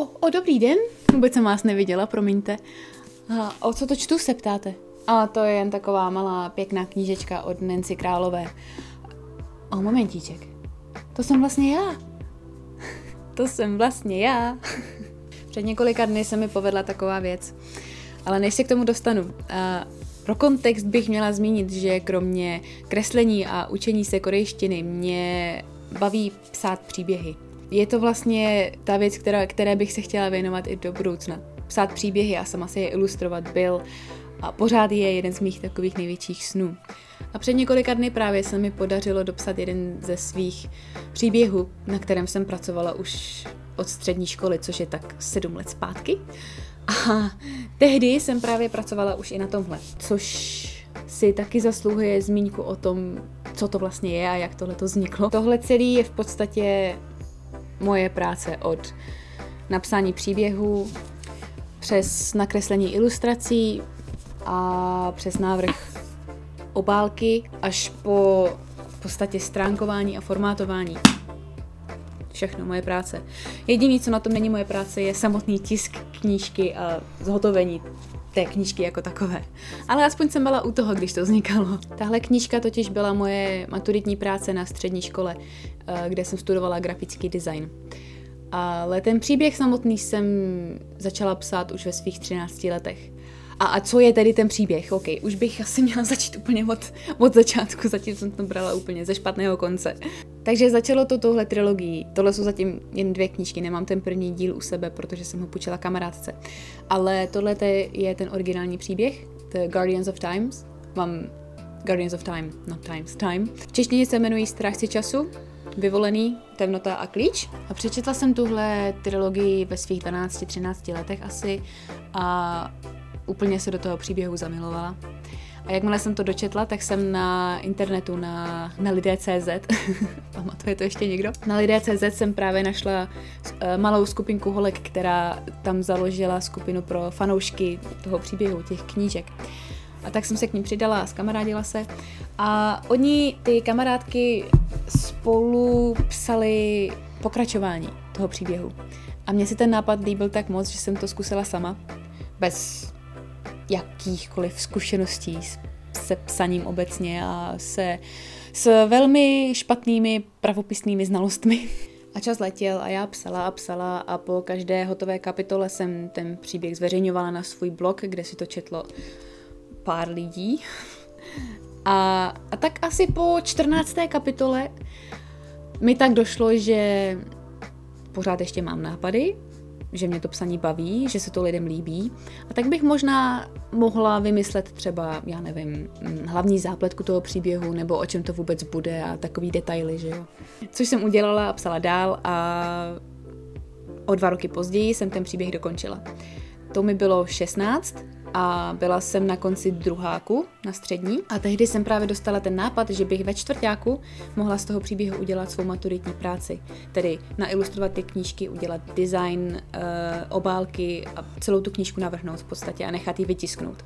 O, o, dobrý den. Vůbec jsem vás neviděla, promiňte. A, o co to čtu, se ptáte? A to je jen taková malá pěkná knížečka od Nancy Králové. O, momentíček. To jsem vlastně já. to jsem vlastně já. Před několika dny se mi povedla taková věc. Ale než se k tomu dostanu, a pro kontext bych měla zmínit, že kromě kreslení a učení se korejštiny mě baví psát příběhy. Je to vlastně ta věc, která, které bych se chtěla věnovat i do budoucna. Psát příběhy a sama se je ilustrovat byl a pořád je jeden z mých takových největších snů. A před několika dny právě se mi podařilo dopsat jeden ze svých příběhů, na kterém jsem pracovala už od střední školy, což je tak sedm let zpátky. A tehdy jsem právě pracovala už i na tomhle, což si taky zasluhuje zmínku o tom, co to vlastně je a jak tohle to vzniklo. Tohle celé je v podstatě moje práce od napsání příběhů přes nakreslení ilustrací a přes návrh obálky až po v podstatě stránkování a formátování. Všechno moje práce. Jediný, co na tom není moje práce, je samotný tisk knížky a zhotovení té knížky jako takové. Ale aspoň jsem byla u toho, když to vznikalo. Tahle knížka totiž byla moje maturitní práce na střední škole, eh, kde jsem studovala grafický design. Ale ten příběh samotný jsem začala psát už ve svých 13 letech. A, a co je tedy ten příběh? OK, už bych asi měla začít úplně od, od začátku, zatím jsem to brala úplně ze špatného konce. Takže začalo to touhle trilogií. Tohle jsou zatím jen dvě knížky, nemám ten první díl u sebe, protože jsem ho půjčila kamarádce. Ale tohle je ten originální příběh, The Guardians of Times. Mám Guardians of Time, not Times, Time. V češtině se jmenují Strážci času, Vyvolený, Temnota a klíč. A přečetla jsem tuhle trilogii ve svých 12-13 letech asi a úplně se do toho příběhu zamilovala. A jakmile jsem to dočetla, tak jsem na internetu na, na lidé.cz, pamatuje to ještě někdo? Na lidé.cz jsem právě našla uh, malou skupinku holek, která tam založila skupinu pro fanoušky toho příběhu, těch knížek. A tak jsem se k ním přidala a zkamarádila se. A oni, ty kamarádky, spolu psali pokračování toho příběhu. A mně se ten nápad líbil tak moc, že jsem to zkusila sama, bez jakýchkoliv zkušeností se psaním obecně a se s velmi špatnými pravopisnými znalostmi. A čas letěl a já psala a psala a po každé hotové kapitole jsem ten příběh zveřejňovala na svůj blog, kde si to četlo pár lidí. A, a tak asi po 14. kapitole mi tak došlo, že pořád ještě mám nápady, že mě to psaní baví, že se to lidem líbí. A tak bych možná mohla vymyslet třeba, já nevím, mm, hlavní zápletku toho příběhu, nebo o čem to vůbec bude a takový detaily, že jo. Což jsem udělala a psala dál a o dva roky později jsem ten příběh dokončila. To mi bylo 16 a byla jsem na konci druháku na střední a tehdy jsem právě dostala ten nápad, že bych ve čtvrtáku mohla z toho příběhu udělat svou maturitní práci. Tedy nailustrovat ty knížky, udělat design, uh, obálky a celou tu knížku navrhnout v podstatě a nechat ji vytisknout.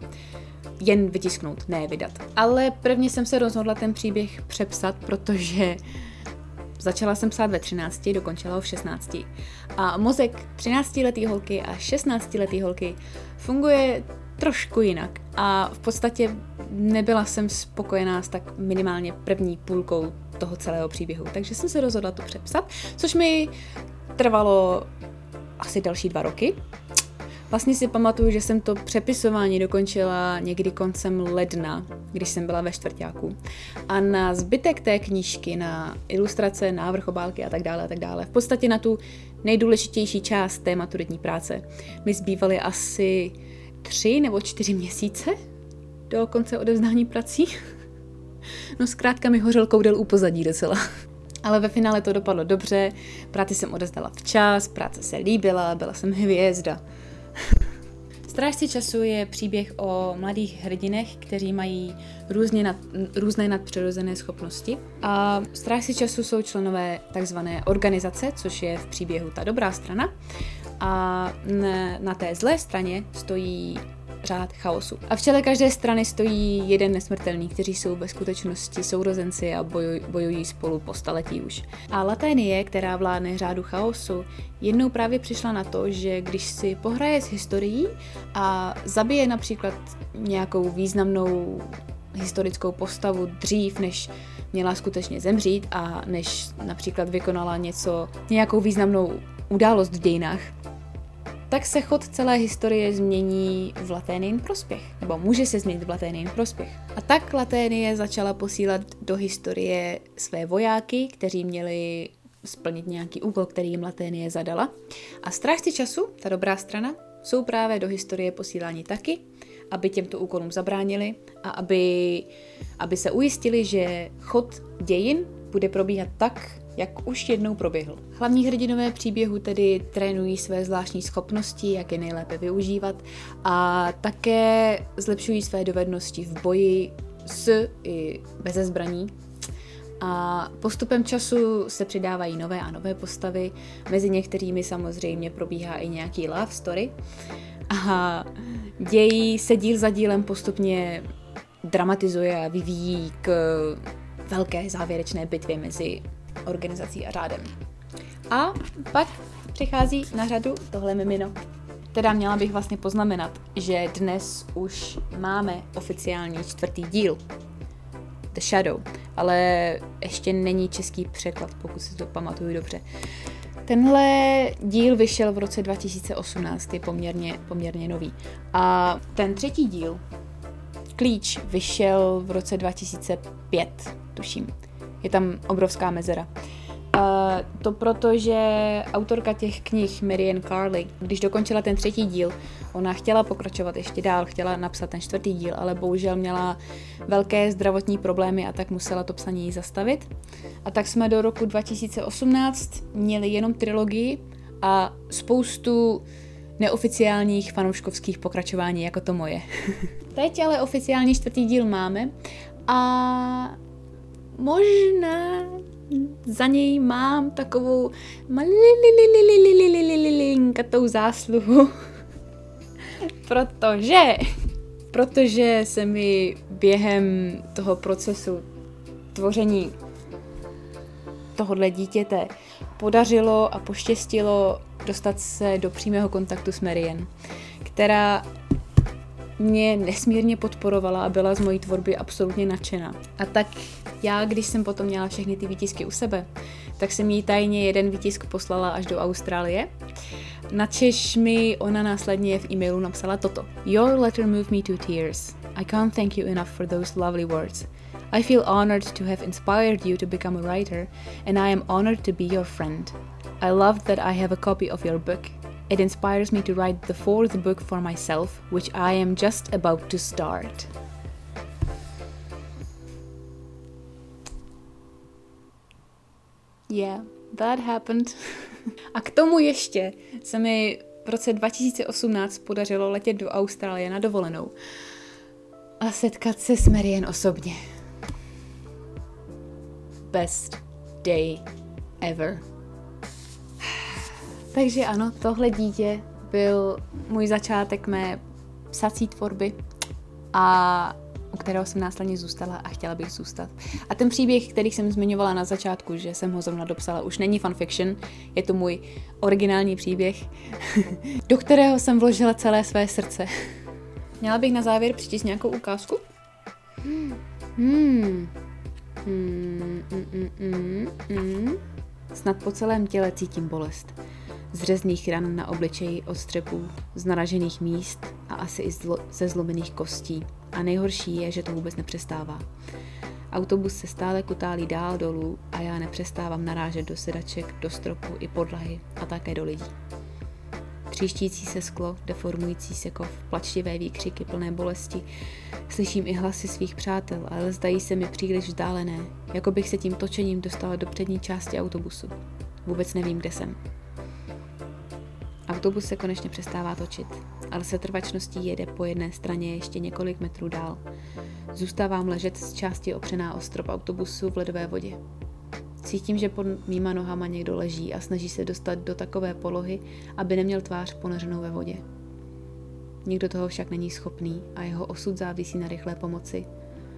Jen vytisknout, ne vydat. Ale prvně jsem se rozhodla ten příběh přepsat, protože Začala jsem psát ve 13, dokončila ho v 16. A mozek 13-letý holky a 16-letý holky funguje trošku jinak. A v podstatě nebyla jsem spokojená s tak minimálně první půlkou toho celého příběhu. Takže jsem se rozhodla to přepsat, což mi trvalo asi další dva roky. Vlastně si pamatuju, že jsem to přepisování dokončila někdy koncem ledna, když jsem byla ve čtvrtáku. A na zbytek té knížky, na ilustrace, návrh obálky a tak dále a tak dále, v podstatě na tu nejdůležitější část té maturitní práce, mi zbývaly asi tři nebo čtyři měsíce do konce odevzdání prací. No zkrátka mi hořel koudel u pozadí docela. Ale ve finále to dopadlo dobře, práci jsem odezdala včas, práce se líbila, byla jsem hvězda. Strážci času je příběh o mladých hrdinech, kteří mají různě nad, různé nadpřirozené schopnosti. A strážci času jsou členové takzvané organizace, což je v příběhu ta dobrá strana. A na té zlé straně stojí řád chaosu. A v čele každé strany stojí jeden nesmrtelný, kteří jsou ve skutečnosti sourozenci a bojují, bojují spolu po staletí už. A Laténie, která vládne řádu chaosu, jednou právě přišla na to, že když si pohraje s historií a zabije například nějakou významnou historickou postavu dřív, než měla skutečně zemřít a než například vykonala něco, nějakou významnou událost v dějinách, tak se chod celé historie změní v Laténien prospěch, nebo může se změnit v Laténien prospěch. A tak Laténie začala posílat do historie své vojáky, kteří měli splnit nějaký úkol, který jim Laténie zadala. A strážci času, ta dobrá strana, jsou právě do historie posíláni taky, aby těmto úkolům zabránili a aby, aby se ujistili, že chod dějin bude probíhat tak, jak už jednou proběhl. Hlavní hrdinové příběhu tedy trénují své zvláštní schopnosti, jak je nejlépe využívat a také zlepšují své dovednosti v boji s i bez zbraní. A postupem času se přidávají nové a nové postavy, mezi některými samozřejmě probíhá i nějaký love story. A dějí se díl za dílem postupně dramatizuje a vyvíjí k velké závěrečné bitvě mezi organizací a řádem. A pak přichází na řadu tohle mimino. Teda měla bych vlastně poznamenat, že dnes už máme oficiální čtvrtý díl. The Shadow, ale ještě není český překlad, pokud si to pamatuju dobře. Tenhle díl vyšel v roce 2018, je poměrně, poměrně nový. A ten třetí díl, Klíč, vyšel v roce 2005, tuším. Je tam obrovská mezera. Uh, to proto, že autorka těch knih, Marian Carly, když dokončila ten třetí díl, ona chtěla pokračovat ještě dál, chtěla napsat ten čtvrtý díl, ale bohužel měla velké zdravotní problémy a tak musela to psaní zastavit. A tak jsme do roku 2018 měli jenom trilogii a spoustu neoficiálních fanouškovských pokračování, jako to moje. Teď ale oficiální čtvrtý díl máme a možná za něj mám takovou malinkatou zásluhu, protože protože se mi během toho procesu tvoření tohohle dítěte podařilo a poštěstilo dostat se do přímého kontaktu s Marian, která mě nesmírně podporovala a byla z mojí tvorby absolutně nadšená. A tak já, když jsem potom měla všechny ty výtisky u sebe, tak jsem jí tajně jeden výtisk poslala až do Austrálie. Načež mi ona následně v e-mailu napsala toto. Your letter moved me to tears. I can't thank you enough for those lovely words. I feel honored to have inspired you to become a writer, and I am honored to be your friend. I love that I have a copy of your book It inspires me to write the fourth book for myself, which I am just about to start. Yeah, that happened. A k tomu ještě se mi v roce 2018 podařilo letět do Austrálie na dovolenou a setkat se s Marian osobně. Best day ever. Takže ano, tohle dítě byl můj začátek mé psací tvorby a u kterého jsem následně zůstala a chtěla bych zůstat. A ten příběh, který jsem zmiňovala na začátku, že jsem ho zrovna dopsala, už není fanfiction, je to můj originální příběh, do kterého jsem vložila celé své srdce. Měla bych na závěr přečíst nějakou ukázku? Hmm. Hmm. Mm, mm, mm, mm. Snad po celém těle cítím bolest z řezných ran na obličeji od střepů, z naražených míst a asi i zlo- ze zlomených kostí. A nejhorší je, že to vůbec nepřestává. Autobus se stále kutálí dál dolů a já nepřestávám narážet do sedaček, do stropu i podlahy a také do lidí. Tříštící se sklo, deformující se kov, plačtivé výkřiky plné bolesti. Slyším i hlasy svých přátel, ale zdají se mi příliš vzdálené, jako bych se tím točením dostala do přední části autobusu. Vůbec nevím, kde jsem. Autobus se konečně přestává točit, ale se trvačností jede po jedné straně ještě několik metrů dál. Zůstávám ležet z části opřená o strop autobusu v ledové vodě. Cítím, že pod mýma nohama někdo leží a snaží se dostat do takové polohy, aby neměl tvář ponořenou ve vodě. Nikdo toho však není schopný a jeho osud závisí na rychlé pomoci,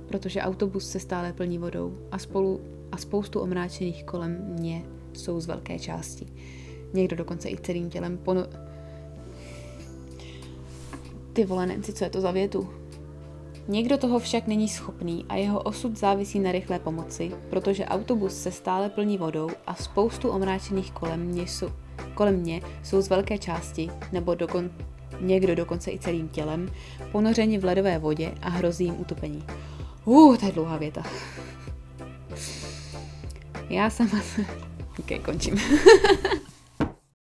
protože autobus se stále plní vodou a, spolu, a spoustu omráčených kolem mě jsou z velké části. Někdo dokonce i celým tělem pono... Ty vole, Nancy, co je to za větu? Někdo toho však není schopný a jeho osud závisí na rychlé pomoci, protože autobus se stále plní vodou a spoustu omráčených kolem mě jsou, kolem mě jsou z velké části, nebo dokon, někdo dokonce i celým tělem, ponořeni v ledové vodě a hrozí jim utopení. Uh, to je dlouhá věta. Já sama... ok, končím.